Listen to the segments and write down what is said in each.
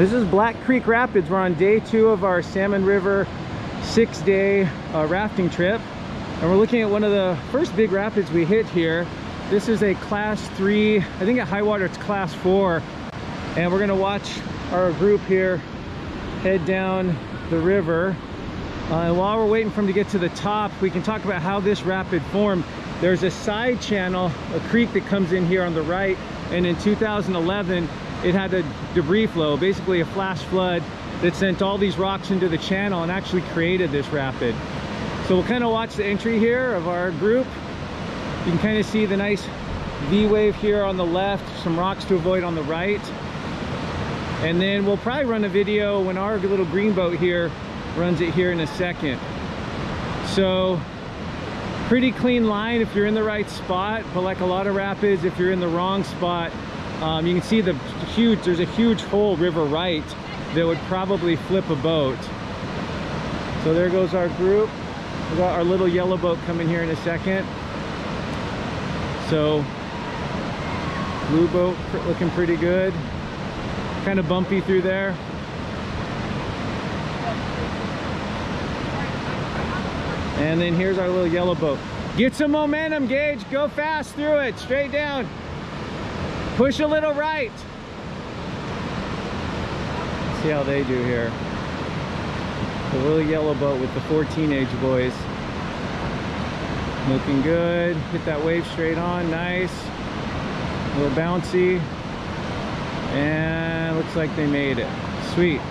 This is Black Creek Rapids. We're on day two of our Salmon River six day uh, rafting trip. And we're looking at one of the first big rapids we hit here. This is a class three, I think at high water it's class four. And we're gonna watch our group here head down the river. Uh, and while we're waiting for them to get to the top, we can talk about how this rapid formed. There's a side channel, a creek that comes in here on the right. And in 2011, it had a debris flow, basically a flash flood that sent all these rocks into the channel and actually created this rapid. So we'll kind of watch the entry here of our group. You can kind of see the nice V wave here on the left, some rocks to avoid on the right. And then we'll probably run a video when our little green boat here runs it here in a second. So pretty clean line if you're in the right spot, but like a lot of rapids, if you're in the wrong spot, um, you can see the huge, there's a huge hole river right that would probably flip a boat. So there goes our group. We got our little yellow boat coming here in a second. So blue boat looking pretty good. Kind of bumpy through there. And then here's our little yellow boat. Get some momentum, Gage. Go fast through it. Straight down. Push a little right. See how they do here. The little yellow boat with the four teenage boys. Looking good. Hit that wave straight on. Nice. A little bouncy. And looks like they made it. Sweet.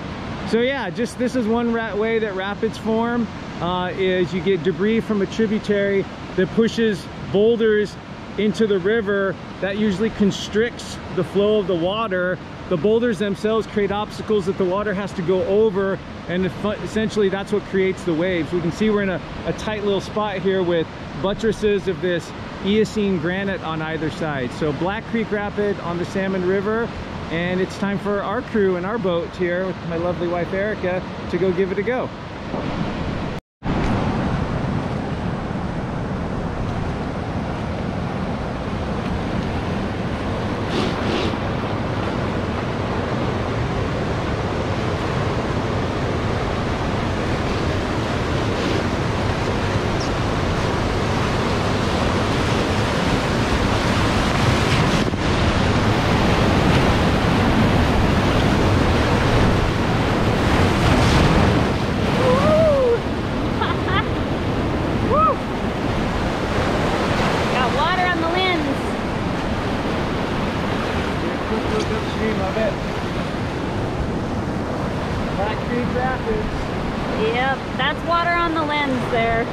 So yeah, just this is one way that rapids form. Uh, is you get debris from a tributary that pushes boulders into the river that usually constricts the flow of the water. The boulders themselves create obstacles that the water has to go over and essentially that's what creates the waves. We can see we're in a, a tight little spot here with buttresses of this eocene granite on either side. So black creek rapid on the salmon river and it's time for our crew and our boat here with my lovely wife erika to go give it a go Black Creek Rapids. Yep, that's water on the lens there.